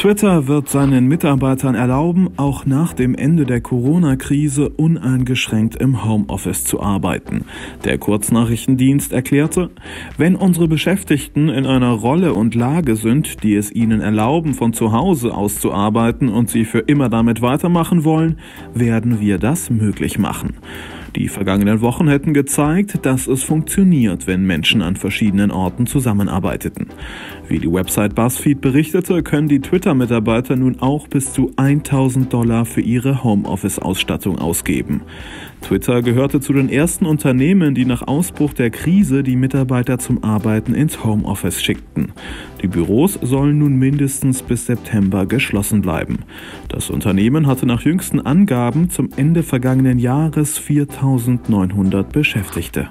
Twitter wird seinen Mitarbeitern erlauben, auch nach dem Ende der Corona-Krise uneingeschränkt im Homeoffice zu arbeiten. Der Kurznachrichtendienst erklärte, wenn unsere Beschäftigten in einer Rolle und Lage sind, die es ihnen erlauben, von zu Hause aus zu arbeiten und sie für immer damit weitermachen wollen, werden wir das möglich machen. Die vergangenen Wochen hätten gezeigt, dass es funktioniert, wenn Menschen an verschiedenen Orten zusammenarbeiteten. Wie die Website BuzzFeed berichtete, können die Twitter-Mitarbeiter nun auch bis zu 1000 Dollar für ihre Homeoffice-Ausstattung ausgeben. Twitter gehörte zu den ersten Unternehmen, die nach Ausbruch der Krise die Mitarbeiter zum Arbeiten ins Homeoffice schickten. Die Büros sollen nun mindestens bis September geschlossen bleiben. Das Unternehmen hatte nach jüngsten Angaben zum Ende vergangenen Jahres 4900 Beschäftigte.